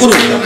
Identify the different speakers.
Speaker 1: Guru.